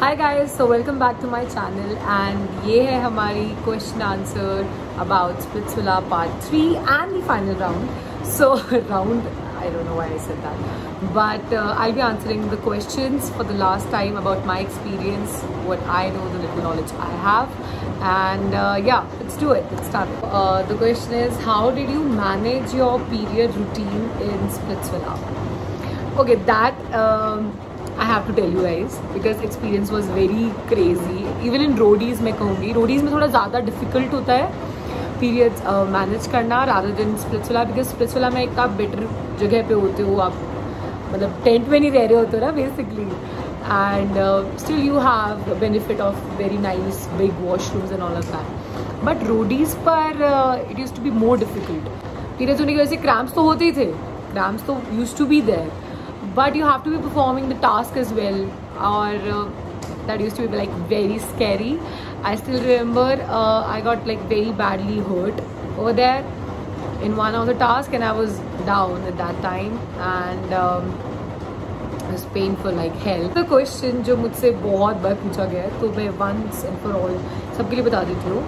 Hi guys so welcome back to my channel and ये है हमारी question answer about Splitsvilla part three and the final round so round I don't know why I said that. But uh, I'll be answering the questions for the last time about my experience, what I know, the little knowledge I have. And uh, yeah, let's do it. Let's start. Uh, the question is How did you manage your period routine in Splitsvilla? Okay, that. Um, I have to tell you guys because experience was very crazy even in Roadies मैं कहूँगी Roadies में थोड़ा ज़्यादा difficult होता है periods manage uh, करना rather than Splitsvilla because Splitsvilla में एक आप बेटर जगह पे होते हो आप मतलब टेंट में नहीं रह रहे होते ना basically and still you have benefit of very nice big washrooms and all of that but Roadies पर it use to be more difficult periods होने की वजह से क्रैम्प्स तो होते ही थे. क्रैम्प्स तो use to be there but you have to be performing the task as well or uh, that used to be like very scary i still remember uh, i got like very badly hurt over there in one of the tasks and i was down at that time and um, it was painful like hell the question जो मुझसे बहुत बार पूछा गया है तो मैं once and for all सबके लिए बता देती हूँ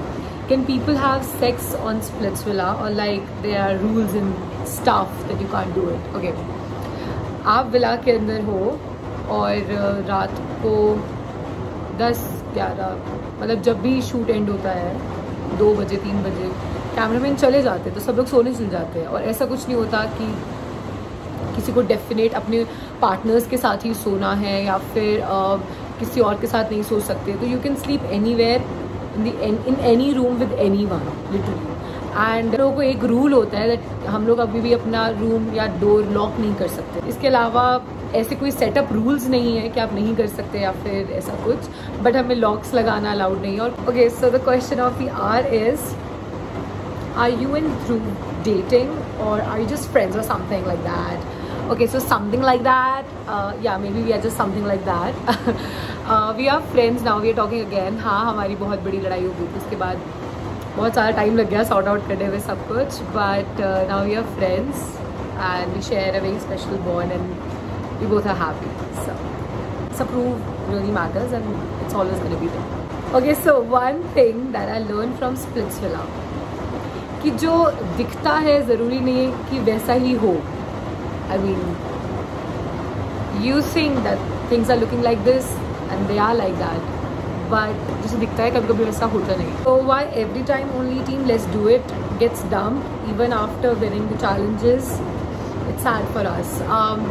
can people have sex on Splitsvilla or like there are rules and stuff that you can't do it okay आप विला के अंदर हो और रात को दस ग्यारह मतलब जब भी शूट एंड होता है दो बजे तीन बजे कैमरामैन चले जाते हैं तो सब लोग सोने चल जाते हैं। और ऐसा कुछ नहीं होता कि किसी को डेफिनेट अपने पार्टनर्स के साथ ही सोना है या फिर आ, किसी और के साथ नहीं सो सकते। तो you can sleep anywhere in any room with anyone literally and लोगों को एक रूल होता है दैट हम लोग अभी भी अपना रूम या डोर लॉक नहीं कर सकते। इसके अलावा ऐसे कोई सेटअप रूल्स नहीं है कि आप नहीं कर सकते या फिर ऐसा कुछ बट हमें लॉक्स लगाना अलाउड नहीं है। और okay so the question of the are is are you in through dating और आर यू जस्ट फ्रेंड्स और something like that okay so something like that या maybe we are just something like that we are friends now we are talking again हाँ हमारी बहुत बड़ी लड़ाई हो गई उसके बाद बहुत सारा टाइम लग गया सॉर्ट आउट करने में सब कुछ but now we are friends and we share a very special bond and we both are happy so always gonna be there okay so one thing that I learn from Splitsvilla कि जो दिखता है ज़रूरी नहीं है कि वैसा ही हो। I mean you think that things are looking like this and they are like that but जैसे दिखता है कभी कभी वैसा होता नहीं तो why every time only team let's do it gets dumped even after winning the challenges it's sad for us um,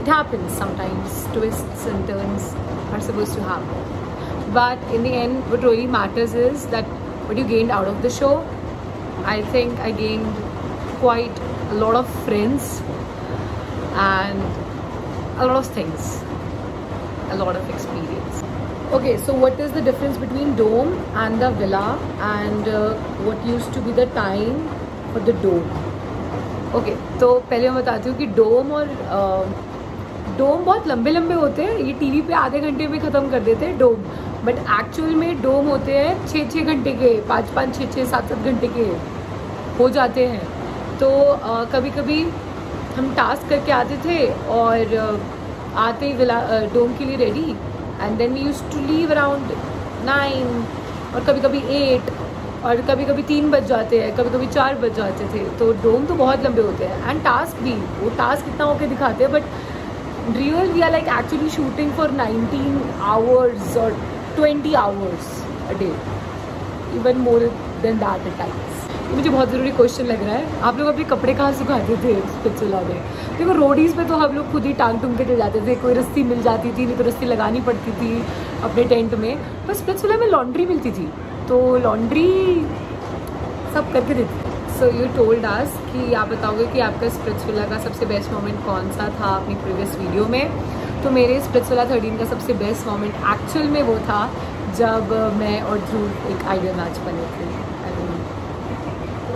it happens sometimes twists and turns are supposed to happen but in the end what really matters is that what you gained out of the show i think i gained quite a lot of friends and a lot of things a lot of experience Okay so what is the difference between dome and the villa and uh, what used to be the time for the dome? Okay तो पहले मैं बताती हूँ कि डोम और डोम uh, बहुत लंबे लंबे होते हैं। ये टीवी पे आधे घंटे में ख़त्म कर देते हैं डोम बट एक्चुअल में डोम होते हैं छः छः घंटे के पाँच पाँच छः छः सात सात घंटे के हो जाते हैं। तो uh, कभी कभी हम टास्क करके आते थे और uh, आते ही विला डोम के लिए ready and then we use to leave around nine और कभी कभी एट और कभी कभी तीन बज जाते हैं कभी कभी चार बज जाते थे। तो डोम तो बहुत लंबे होते हैं। एंड टास्क भी, वो टास्क इतना होके दिखाते हैं but real we are like actually shooting for nineteen hours और twenty hours a day even more than that times मुझे बहुत ज़रूरी क्वेश्चन लग रहा है। आप लोग अपने कपड़े कहाँ सुखाते थे स्पिचुला में देखो। रोडीज़ पे तो हम लोग खुद ही टांग टूंग के चले जाते थे। कोई रस्सी मिल जाती थी, नहीं तो रस्सी लगानी पड़ती थी अपने टेंट में। बस स्पिचुला में लॉन्ड्री मिलती थी। तो लॉन्ड्री सब करके देती सो यू टोल्ड आस कि आप बताओगे कि आपका स्प्रिट्सविला का सबसे बेस्ट मोमेंट कौन सा था अपनी प्रीवियस वीडियो में? तो मेरे स्प्रिट्सविला थर्टीन का सबसे बेस्ट मोमेंट एक्चुअल में वो था जब मैं और ध्रुव एक आइडियल मैच बने थे।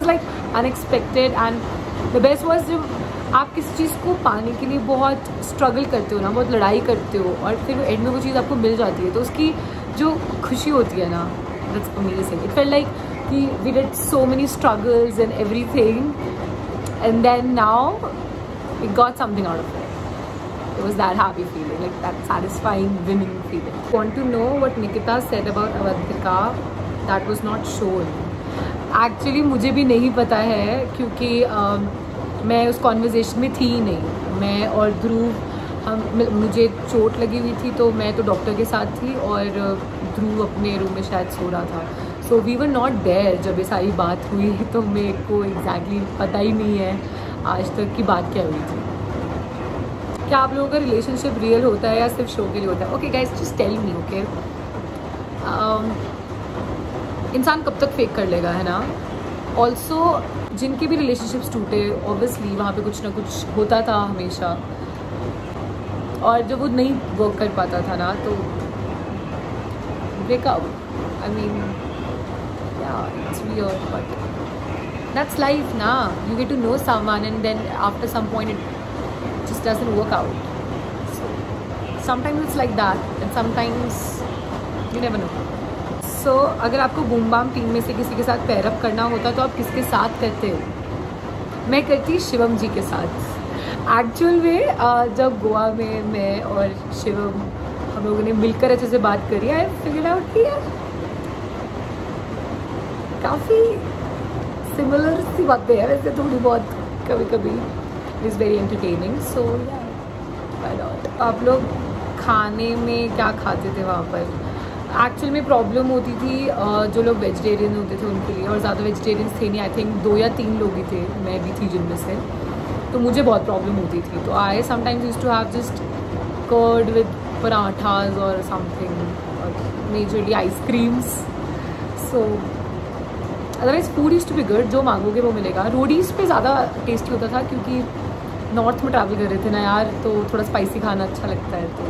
Like unexpected and the best was जब आप किसी चीज़ को पाने के लिए बहुत स्ट्रगल करते हो ना, बहुत लड़ाई करते हो और फिर एंड में वो चीज़ आपको मिल जाती है तो उसकी जो खुशी होती है ना that's amazing it felt like कि we did so many struggles and everything and then now we got something out of it was that happy feeling, like that satisfying, winning feeling. Want to know what Nikita said about Avantika that was not shown. Actually मुझे भी नहीं पता है क्योंकि uh, मैं उस conversation में थी ही नहीं। मैं और ध्रुव हम मुझे चोट लगी हुई थी तो मैं तो डॉक्टर के साथ थी और ध्रुव अपने रूम में शायद सो रहा था। So we were not there जब ये सारी बात हुई तो मेरे को एग्जैक्टली exactly पता ही नहीं है आज तक की बात क्या हुई थी। क्या आप लोगों का रिलेशनशिप रियल होता है या सिर्फ़ शो के लिए होता है? Okay guys just tell me okay इंसान कब तक फेक कर लेगा है ना ऑल्सो जिनके भी रिलेशनशिप्स टूटे ऑब्वियसली वहाँ पे कुछ ना कुछ होता था हमेशा और जब वो नहीं वर्क कर पाता था ना तो breakup I mean it's weird but that's life na you get to know someone and then after some point it just doesn't work out so sometimes it's like that and sometimes you never know so so, अगर आपको boom bam team में से किसी के साथ pair up करना होता तो आप किसके साथ करते हो? मैं करती शिवम जी के साथ। एक्चुअल में जब गोवा में मैं और शिवम हम लोगों ने मिलकर अच्छे से बात करी आई फिगर आउट कि काफ़ी सिमिलर सी बातें हैं। वैसे थोड़ी बहुत कभी कभी इज़ वेरी एंटरटेनिंग सो आप लोग खाने में क्या खाते थे वहाँ पर? एक्चुअल में प्रॉब्लम होती थी जो लोग वेजिटेरियन होते थे उनके लिए, और ज़्यादा वेजिटेरियंस थे नहीं आई थिंक दो या तीन लोग ही थे, मैं भी थी जिनमें से। तो मुझे बहुत प्रॉब्लम होती थी। तो I sometimes use to have just curd with parathas और समथिंग और majorly ice creams so otherwise food is to be good जो मांगोगे वो मिलेगा। रोडीज़ पे ज़्यादा टेस्टी होता था, क्योंकि नॉर्थ में ट्रैवल कर रहे थे ना यार तो थोड़ा स्पाइसी खाना अच्छा लगता है तो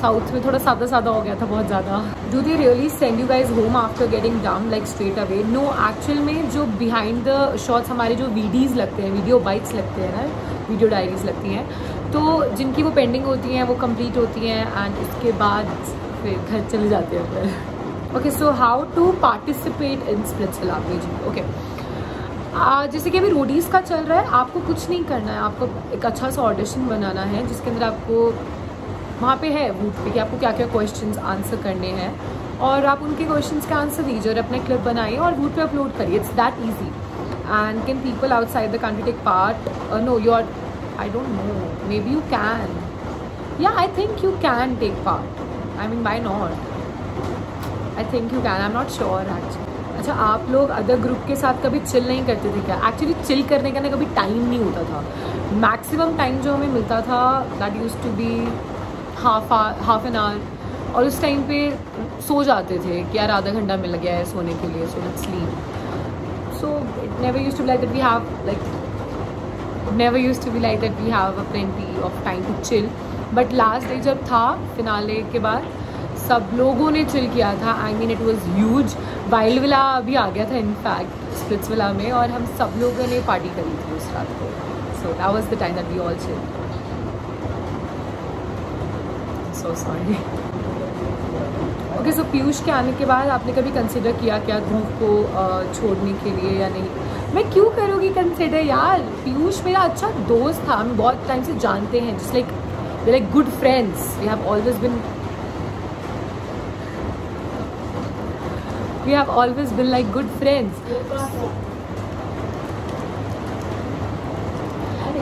साउथ में थोड़ा सादा सादा हो गया था बहुत ज़्यादा। Do they really send you guys home after getting down like straight away no actual में जो बिहाइंड द शॉट्स हमारे जो वीडियोज़ लगते हैं वीडियो बाइक्स लगते हैं ना वीडियो डायरीज लगती हैं। तो जिनकी वो पेंडिंग होती हैं, वो कंप्लीट होती हैं एंड उसके बाद फिर घर चले जाते हैं फिर। Okay so how to participate in Splitsvilla ji? Okay जैसे कि अभी रोडीज़ का चल रहा है, आपको कुछ नहीं करना है। आपको एक अच्छा सा ऑडिशन बनाना है, जिसके अंदर आपको वहाँ पे है वूट पे कि आपको क्या क्या क्वेश्चंस आंसर करने हैं। और आप उनके क्वेश्चंस के आंसर दीजिए और अपने क्लिप बनाइए और वूट पे अपलोड करिए। It's that easy and can people outside the country take part no you are I don't know maybe you can या I think you can take part I mean by not I think you can I am not sure actually अच्छा आप लोग other group के साथ कभी chill नहीं करते थे क्या? एक्चुअली चिल करने का ना कभी टाइम नहीं होता था। मैक्सिमम टाइम जो हमें मिलता था that use to be half half an hour. और उस टाइम पे सो जाते थे कि यार आधा घंटा मिल गया है सोने के लिए so late sleep so it never use to like that we have like never use to be like that we have a plenty of time to chill but last day जब था फिनाले के बाद, सब लोगों ने chill किया था। I mean it was huge wild villa भी आ गया था इनफैक्ट स्प्लिट्स विला में, और हम सब लोगों ने पार्टी करी थी उस रात को। So that was the time that we all chill so sorry okay so Piyush के आने के बाद आपने कभी कंसिडर किया क्या ध्रुव को छोड़ने के लिए या नहीं? मैं क्यों करूँगी कंसिडर यार? पीयूष मेरा अच्छा दोस्त था, हम बहुत टाइम से जानते हैं just like we like good friends we have always been we have always been like good friends.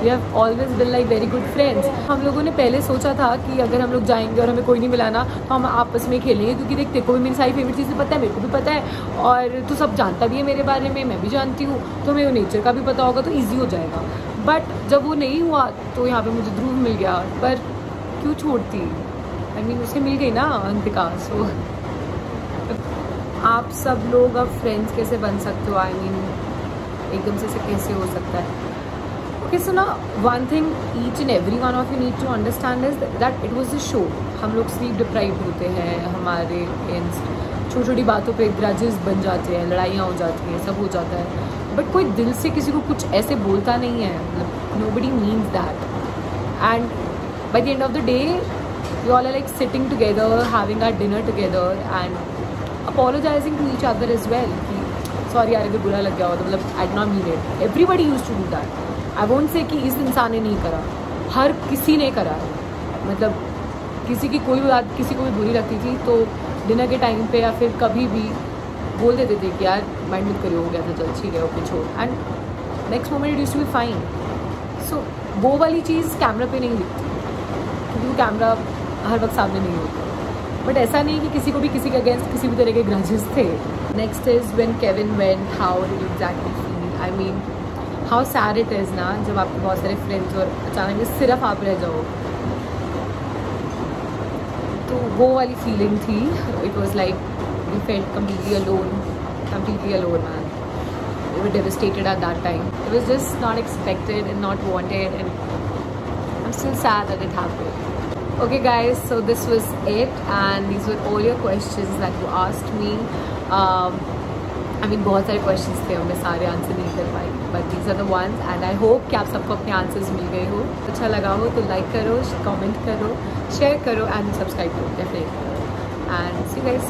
We have always been like very good friends हम लोगों ने पहले सोचा था कि अगर हम लोग जाएँगे और हमें कोई नहीं मिलाना तो हम आपस में खेलेंगे, क्योंकि देख तेको भी मेरी सारी फेवरेट चीज़ें पता है, मेरे को भी पता है, और तो सब जानता भी है मेरे बारे में, मैं भी जानती हूँ तो हमें नेचर का भी पता होगा तो ईजी हो जाएगा। बट जब वो नहीं हुआ तो यहाँ पर मुझे ध्रुव मिल गया, पर क्यों छोड़ती? आई मीन उसे मिल गई ना अंतिका सो आप सब लोग अब फ्रेंड्स कैसे बन सकते हो? आई मीन एकदम से कैसे हो सकता है? ओके सो ना one thing each and every one of you need to understand is that it was a show हम लोग स्लीप डिप्राइव होते हैं, हमारे छोटी छोटी बातों पे ग्रजेस बन जाते हैं, लड़ाइयाँ हो जाती हैं, सब हो जाता है। बट कोई दिल से किसी को कुछ ऐसे बोलता नहीं है। मतलब nobody means that and by the end of the day you all are like sitting together having our dinner together and apologizing to each other is well sorry यार अगर बुरा लग गया हो तो मतलब I not mean it everybody use to do that I won't say कि इस इंसान ने नहीं करा। हर किसी ने करा। मतलब किसी की कोई बात, किसी को भी बुरी लगती थी तो डिनर के टाइम पे या फिर कभी भी बोल देते थे कि यार माइंड मत करियो हो गया था चल, ठीक है ओके छोड़ and next moment it use to be fine so वो वाली चीज़ कैमरा पे नहीं दिखती। क्योंकि वो कैमरा हर वक्त सामने नहीं होता। बट ऐसा नहीं कि किसी को भी, किसी के अगेंस्ट किसी भी तरह के ग्रजेस थे। Next is when Kevin when how exactly I mean how sad it is ना जब आपके बहुत सारे फ्रेंड्स और अचानक से सिर्फ आप रह जाओ तो वो वाली फीलिंग थी it was like you felt completely alone completely alone man we were devastated at that time. It was just not expected and not wanted and I'm still sad that it happened. Okay guys, so this was it and these were all your questions that you asked me. Um, I mean बहुत सारे question थे और मैं सारे answer नहीं कर पाई but these are the ones and I hope कि आप सबको अपने आंसर्स मिल गए हो। अच्छा लगा हो तो लाइक करो कॉमेंट करो शेयर करो एंड सब्सक्राइब करो डेफिनेटली एंड सी गाइस